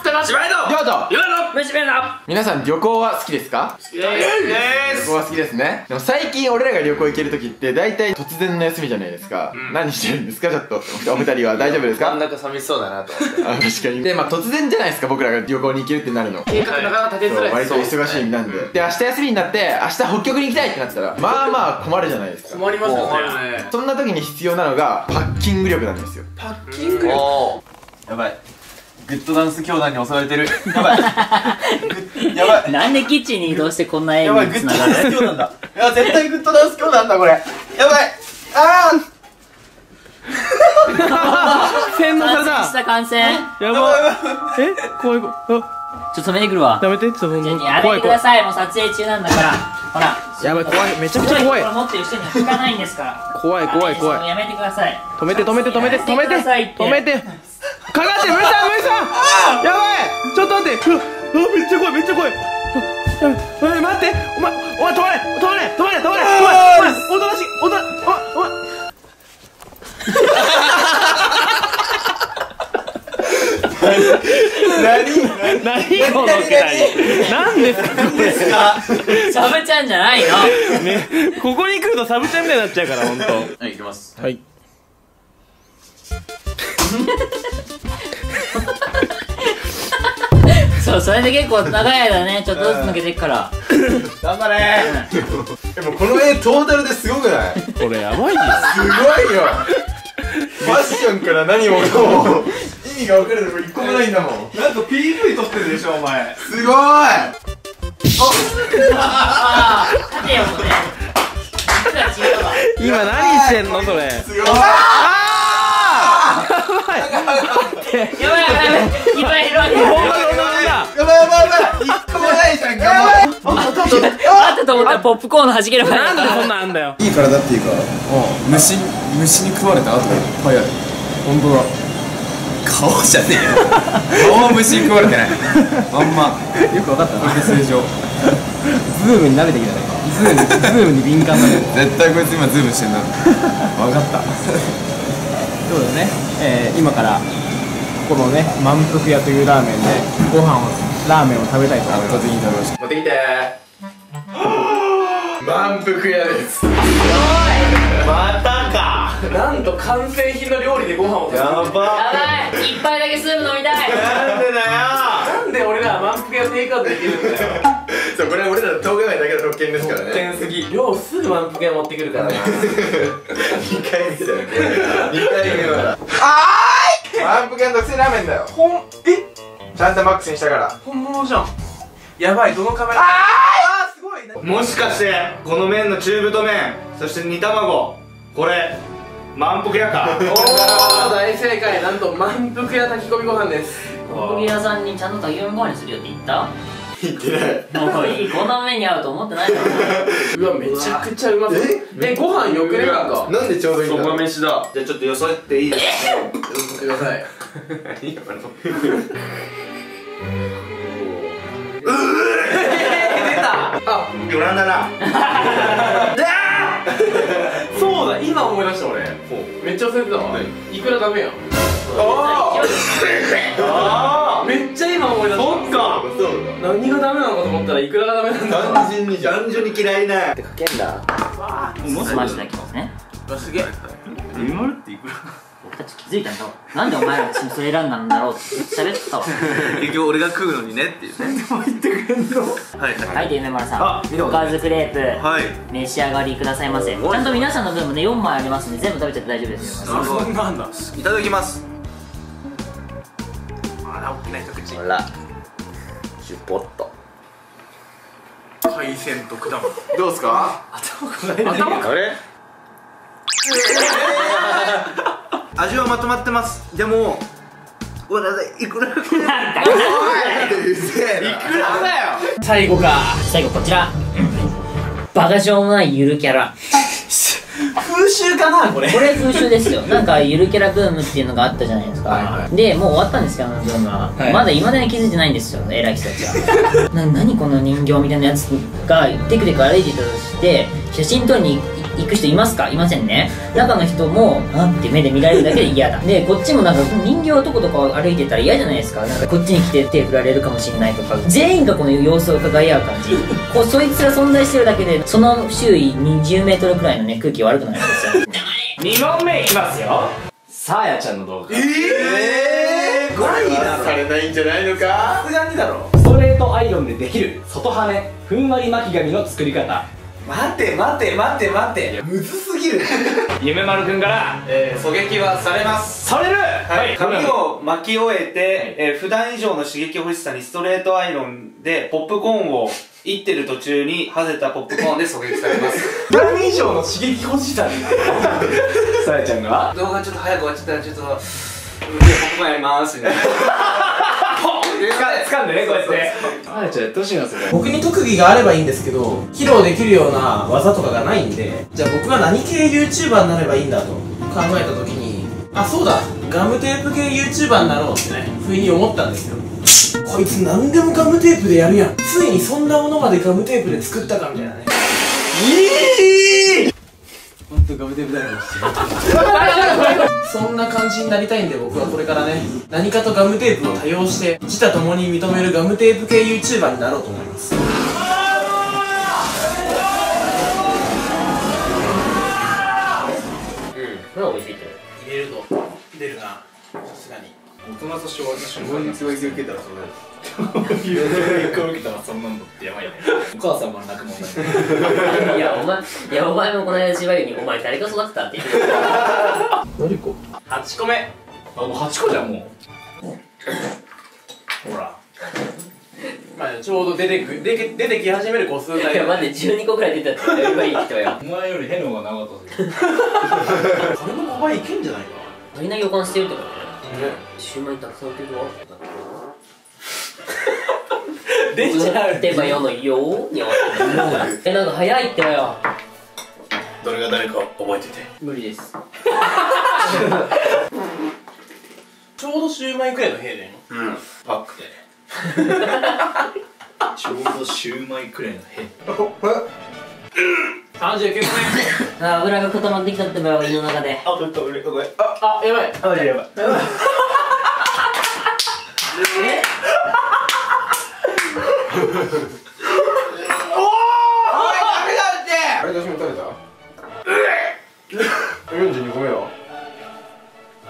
つったか柴犬りょうと今の飯弁だ皆さん旅行は好きですか？イエーイ旅行は好きですね。でも最近俺らが旅行行ける時って大体突然の休みじゃないですか、何してるんですか？ちょっとお二人は。大丈夫ですか？真ん中寂しそうだなと思って。あ確かに。でまあ突然じゃないですか僕らが旅行に行けるってなるの。計画なかなか立てづらい割と忙しいんなんで。で明日休みになって明日北極に行きたいってなったらまあまあ困るじゃないですか。困りますよ困ね。そんな時に必要なのがパッキング力なんですよ。パッキングおやばいグッドダンス教団に襲われてる。やばい。グやばい。なんでキッチンに移動してこんな絵やばいグッドダンにつながるス教団だ。いや絶対グッドダンス教団だこれ。やばい。あ洗脳され完成した完成やば。え怖い怖い。あ。ちょっと止めてくるわ。やめてちょっともうやめてください。もう撮影中なんだから。ほら。やばい怖い。めちゃくちゃ怖い。これ持ってる人には聞かないんですから。怖い怖い怖い。やめてください。止めて止めて止めて止めて。止めてかかって。無理さん無理さんやばいちょっと待ってうわうわめっちゃ怖いめっちゃ怖い。あやばいおい待ってお前お前止まれ止まれ止まれ止まれお前お前おとなしいおとなお前お前。何何このくだり何ですか？これサブちゃんじゃないの。ねここに来るとサブちゃんみたいになっちゃうから本当はい行きます。はい そうそれで結構長い間ねちょっとずつ抜けていくから。頑張れ。でもこの絵トータルですごくない？すこれやばいよ。ごいよファッションから何も。かも意味が分かるとこ一個もないんだもん。なんか PV 撮ってるでしょお前。すごい。ああ縦横ね。実は違うわ。今何してんのそれ。すごいやばい。やばいやばい。いっぱいいるわけやばいやばいやばい。一個もないじゃんかやばいあったと思ったらポップコーン弾ければなんでそんなんあんだよ。いい体っていうか虫虫に食われた跡がいっぱいある本当だ顔じゃねえよ。顔は虫に食われてないまんまよ。くわかったな正常ズームに慣れてきたねズームズームに敏感だね絶対こいつ今ズームしてんなわかったそうだね、えー、今からこのね満腹屋というラーメンでご飯をラーメンを食べたいと思います。持ってきて。満腹屋です。またか。なんと完成品の料理でご飯を食べる。やば。やばい。一杯だけスープ飲みたい。なんでだよ。なんで俺らは満腹屋テイクアウトできるんだよ。そうこれは俺らの10日前だけの特権ですからね。点すぎ。量すぐ満腹屋持ってくるからな。2回目だよ2回目は。あーい満腹屋の特製ラーメンだよ。ほんえ？ちゃんとマックスにしたから。本物じゃん。やばいどのカメラ？あーすごい。もしかしてこの麺の中太麺そして煮卵。これ満腹やか？おー。大正解。なんと満腹屋炊き込みご飯です。コンビ屋さんにちゃんと炊き込みご飯にするよって言った？言ってない。もういい。こんな目に合うと思ってないからうわめちゃくちゃうまそう。え？ご飯よくねなんかなんでちょうどいいんだ？ろう飯だじゃあちょっとよそっていいですか？やってくださいオランダなそうだ今思い出した俺。めっちゃ忘れてたわ。いくらダメやん？あー。めっちゃ今思い出した。そっか。そうだ何がダメなのかと思ったらいくらがダメなんだ単純にじゃん。単純に嫌いなスマッシュだ。けますねすげえ。僕たち気づいたんだろなんでお前らそれ選んだんだろうって喋ってたわ結局俺が食うのにねっていうねはいはいはいで梅村さんあおかずクレープはい召し上がりくださいませちゃんと皆さんの分もね4枚ありますんで全部食べちゃって大丈夫ですよそんなんだいただきますあら大きな一口。ほら。シュポッと海鮮と果物。どうすか？あれ？味はまとまってます。でもうわだだい。くら最後か最後こちら。バカしょうもないゆるキャラ。風習かなこれ。これ風習ですよ。なんかゆるキャラブームっていうのがあったじゃないですか、でもう終わったんですけどあのブームは、まだい。まだに気づいてないんですよ偉い人たちは。な何この人形みたいなやつがテクテク歩いてたとして写真撮りに行く人いますか？いませんね。中の人もあって目で見られるだけで嫌だ。でこっちもなんか人形男とか歩いてたら嫌じゃないですか。なんかこっちに来て手振られるかもしれないとか。全員がこの様子を伺い合う感じ。こうそいつが存在してるだけでその周囲20メートルくらいのね空気悪くなるんですよ。2問目いきますよ。さあやちゃんの動画。えー、これはされないんじゃないのか？さすがにだろ。ストレートアイロンでできる外羽根ふんわり巻き髪の作り方待て待て待て待て。むずすぎる。夢丸くんからえー、狙撃はされます。される！はい、髪を巻き終えて、えー普段以上の刺激欲しさにストレートアイロンでポップコーンをいってる途中にハゼたポップコーンで狙撃されます。普段以上の刺激欲しさに。さやちゃんが？動画ちょっと早く終わっちゃったらちょっとポップコーンやりますみたいなつかんでねこうやって。さやちゃんやってほしいなそれ。僕に特技があればいいんですけど披露できるような技とかがないんでじゃあ僕は何系 YouTuber になればいいんだと考えた時にあそうだガムテープ系 YouTuber になろうってね不意に思ったんですよ。こいつ何でもガムテープでやるやん。ついにそんなものまでガムテープで作ったかみたいなね。本当ガムテープだよそんな感じになりたいんで僕はこれからね。何かとガムテープを多用して自他ともに認めるガムテープ系 YouTuber になろうと思います。これは美味しいって入れると。出るな。さすがに大人として終わった瞬間に衝撃受けたらそれ一回受けたらそんなってやばいねお母さんも泣くもんねいやお前いやお前もこの間千葉湯にお前誰が育てたって言ってた8個目あもう8個じゃんもうほらまあ、ちょうど出てく出て出てき始める個数帯いや待って12個くらい出たってやればいいってよお前よりヘの方が長かったぜ。金の場合いけんじゃないか。足りない予感してるってこと？ねシューマイたくさん売ってるわ。出ちゃうってばよのよーに合わせて。えなんか早いってばよ。どれが誰か覚えてて。無理です。ちょうどシューマイくらいの兵だようん。パックで。ちょうどシューマイくらいのヘ39個あ油が固まってきたってばよ胃の中で。あちょっと俺これ目あやばい。あやばい。あれ私も食べた？42個目よ。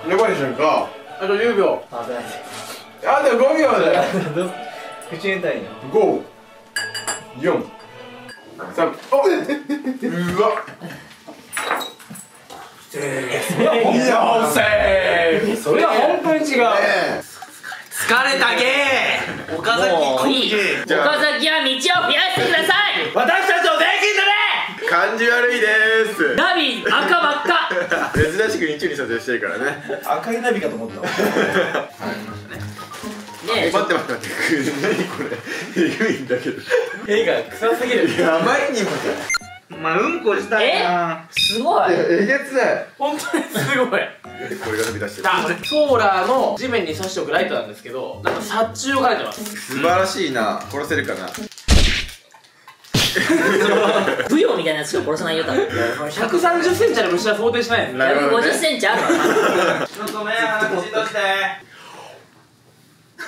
やばいじゃんか。あと10秒。あと5秒で。口にたいな。5 4 3おうわいや遅いそれは本当に違うね疲れたゲー岡崎もういいじゃあ岡崎は道を増やしてください私たちをでき。んじゃね感じ悪いですナビ赤ばっか珍しく日中に撮影してるからね赤いナビかと思ったわねえ待って待って待って。何これ。えぐいんだけど絵が臭すぎる。いやあまりにもまあうんこしたいな。すごい。えげつない。本当にすごい。これが飛び出してる。あこれソーラーの地面に刺しておくライトなんですけどなんか殺虫を兼ねてます。素晴らしいな。殺せるかな。ブヨみたいなやつしか殺さないよ多分。130センチある虫は想定しない。ですなるほどね。150センチあるわ ちょっと目鼻口閉じて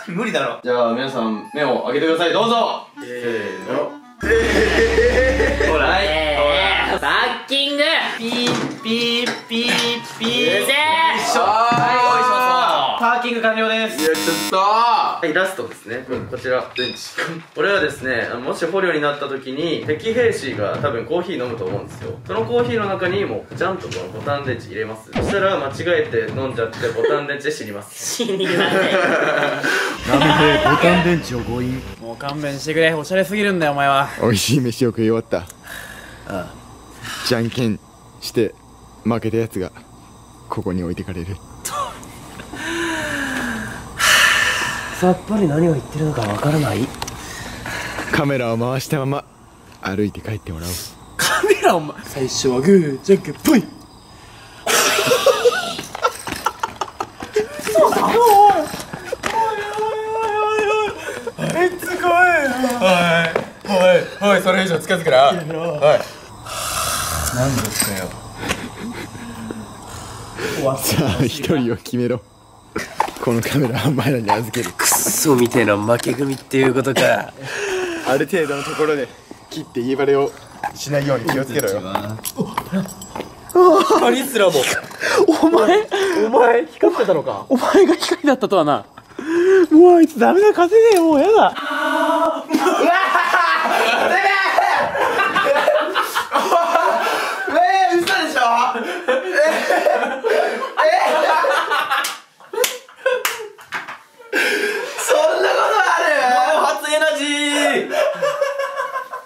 無理だろ。じゃあ皆さん目を開けてください。どうぞ。せーの。ほら。えーバッキング。ピーピーピーピうーぜパーキング完了です。いやちょっと。イラストですね、こちら。電池これはですねもし捕虜になった時に敵兵士が多分コーヒー飲むと思うんですよ。そのコーヒーの中にもうちゃんとこのボタン電池入れます。そしたら間違えて飲んじゃってボタン電池で死にます。死にません。もう勘弁してくれ。おしゃれすぎるんだよお前は。美味しい飯を食い終わった。じゃんけんして負けたやつがここに置いてかれるさっぱり何を言ってるのかわからない？カメラを回したまま歩いて帰ってもらおう。カメラお前最初はグーじゃんけんぽいおいおいそれ以上近づくなおい何ですかよさあ一人を決めろこのカメラはお前らに預ける。クソみてえな負け組っていうことか。ある程度のところで切って家バレをしないように気をつけろよ。カリスラも。お前お前光ってたのかお前が光だったとはなもうあいつダメだ勝てねえよもうやだ